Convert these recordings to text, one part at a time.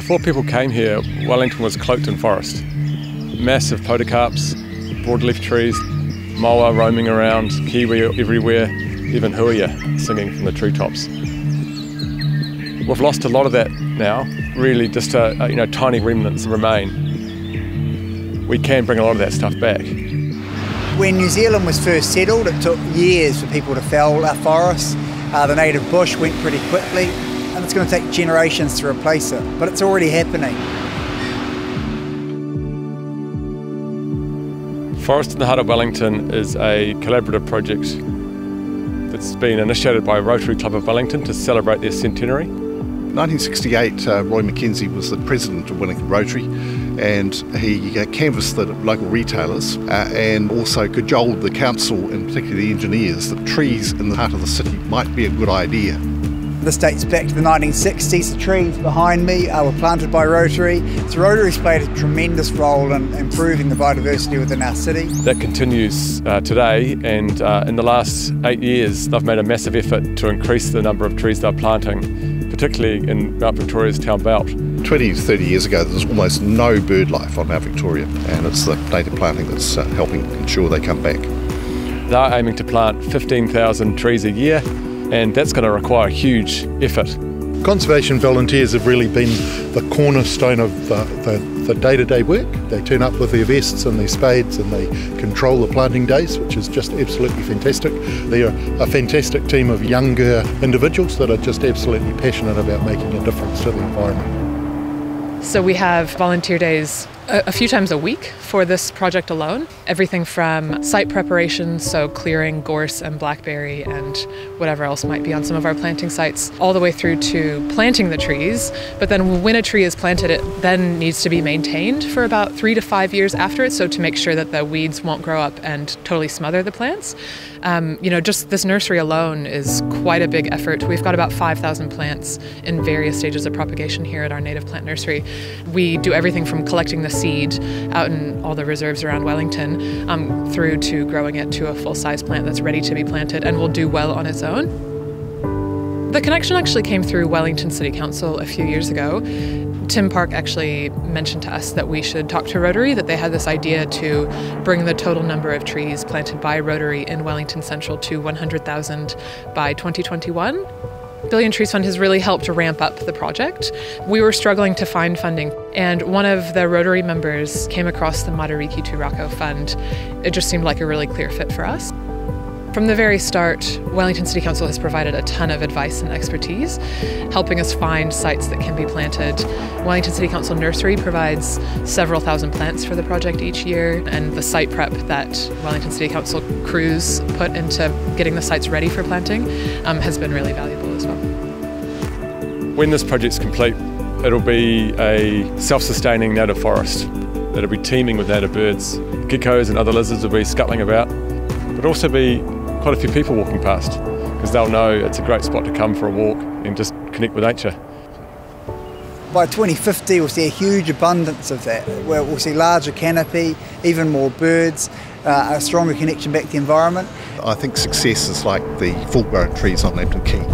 Before people came here, Wellington was cloaked in forest. Massive podocarps, broadleaf trees, moa roaming around, kiwi everywhere, even huia singing from the treetops. We've lost a lot of that now. Really, just a, a, you know tiny remnants remain. We can bring a lot of that stuff back. When New Zealand was first settled, it took years for people to fell our forests. Uh, the native bush went pretty quickly, and it's going to take generations to replace it. But it's already happening. Forest in the Heart of Wellington is a collaborative project that's been initiated by Rotary Club of Wellington to celebrate their centenary. 1968, uh, Roy McKenzie was the president of Wellington Rotary, and he uh, canvassed the local retailers uh, and also cajoled the council and particularly the engineers that trees in the heart of the city might be a good idea. This dates back to the 1960s. The trees behind me uh, were planted by Rotary. So Rotary's played a tremendous role in improving the biodiversity within our city. That continues uh, today, and uh, in the last eight years, they've made a massive effort to increase the number of trees they're planting, particularly in Mount Victoria's town belt. 20 to 30 years ago, there was almost no bird life on Mount Victoria, and it's the native planting that's uh, helping ensure they come back. They're aiming to plant 15,000 trees a year and that's going to require huge effort. Conservation volunteers have really been the cornerstone of the, the, the, day-to-day work. They turn up with their vests and their spades and they control the planting days, which is just absolutely fantastic. They're a fantastic team of younger individuals that are just absolutely passionate about making a difference to the environment. So we have volunteer days a, few times a week for this project alone. Everything from site preparation, so clearing gorse and blackberry and whatever else might be on some of our planting sites, all the way through to planting the trees. But then when a tree is planted, it then needs to be maintained for about three to five years after it, so to make sure that the weeds won't grow up and totally smother the plants. Um, you know, just this nursery alone is quite a big effort. We've got about 5,000 plants in various stages of propagation here at our native plant nursery. We do everything from collecting the seed out in all the reserves around Wellington um, through to growing it to a full size plant that's ready to be planted and will do well on its own. The connection actually came through Wellington City Council a few years ago. Tim Park actually mentioned to us that we should talk to Rotary, that they had this idea to bring the total number of trees planted by Rotary in Wellington Central to 100,000 by 2021. Billion Trees Fund has really helped ramp up the project. We were struggling to find funding, and one of the Rotary members came across the Matariki Tū Rākau Fund. It just seemed like a really clear fit for us. From the very start, Wellington City Council has provided a ton of advice and expertise, helping us find sites that can be planted. Wellington City Council Nursery provides several thousand plants for the project each year, and the site prep that Wellington City Council crews put into getting the sites ready for planting um, has been really valuable as well. When this project's complete, it'll be a self-sustaining native forest that'll be teeming with native birds. Geckos and other lizards will be scuttling about, but also be quite a few people walking past because they'll know it's a great spot to come for a walk and just connect with nature. By 2050, we'll see a huge abundance of that, where we'll see larger canopy, even more birds, uh, a stronger connection back to the environment. I think success is like the full-grown trees on Lambton Quay.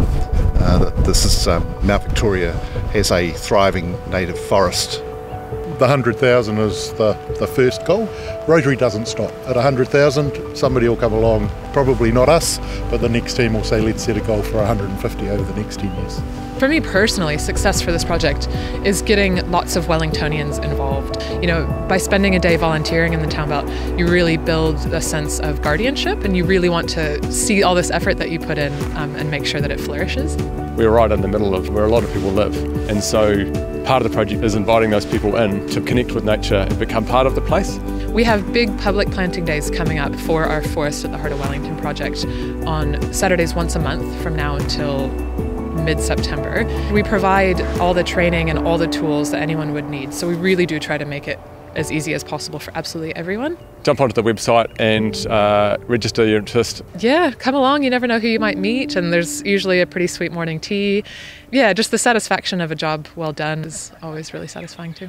Uh, this is um, Mount Victoria has a thriving native forest the 100,000 is the, the first goal. Rotary doesn't stop. At 100,000, somebody will come along, probably not us, but the next team will say, let's set a goal for 150 over the next 10 years. For me personally, success for this project is getting lots of Wellingtonians involved. You know, by spending a day volunteering in the town belt, you really build a sense of guardianship and you really want to see all this effort that you put in um, and make sure that it flourishes. We're right in the middle of where a lot of people live, and so part of the project is inviting those people in to connect with nature and become part of the place. We have big public planting days coming up for our Forest at the Heart of Wellington project on Saturdays once a month from now until mid September. We provide all the training and all the tools that anyone would need, so we really do try to make it as easy as possible for absolutely everyone. Jump onto the website and uh, register your interest. Yeah, come along. You never know who you might meet, and there's usually a pretty sweet morning tea. Yeah, just the satisfaction of a job well done is always really satisfying too.